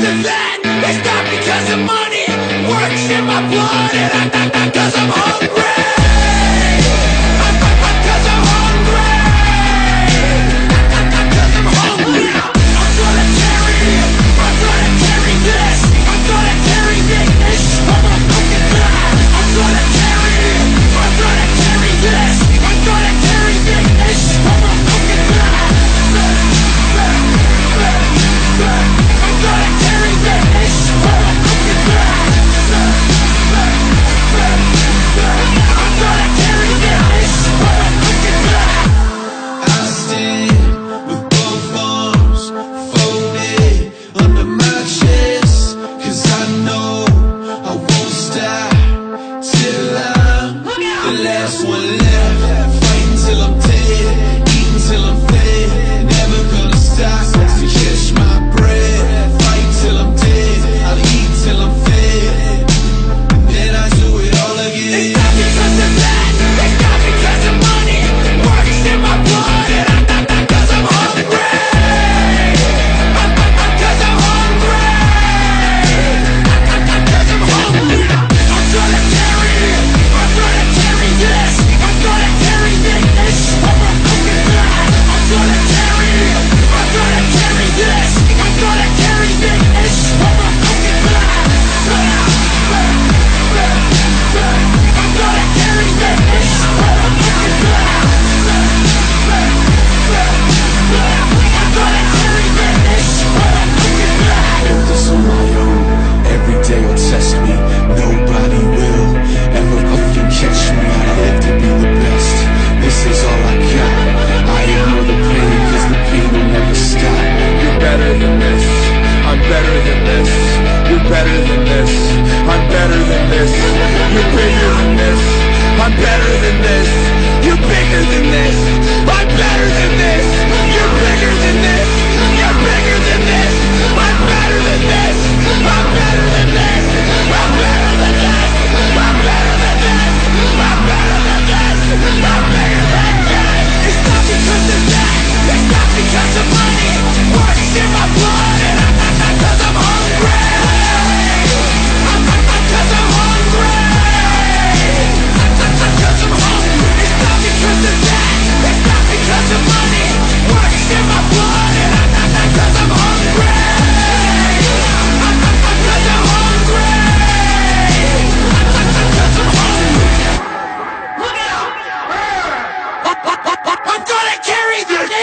because not because of money. Works in my blood, and I'm not I'm hungry.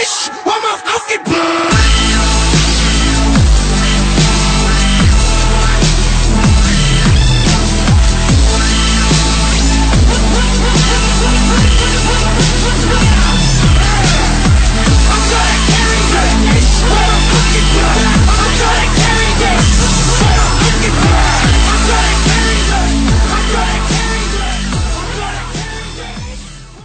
Shh!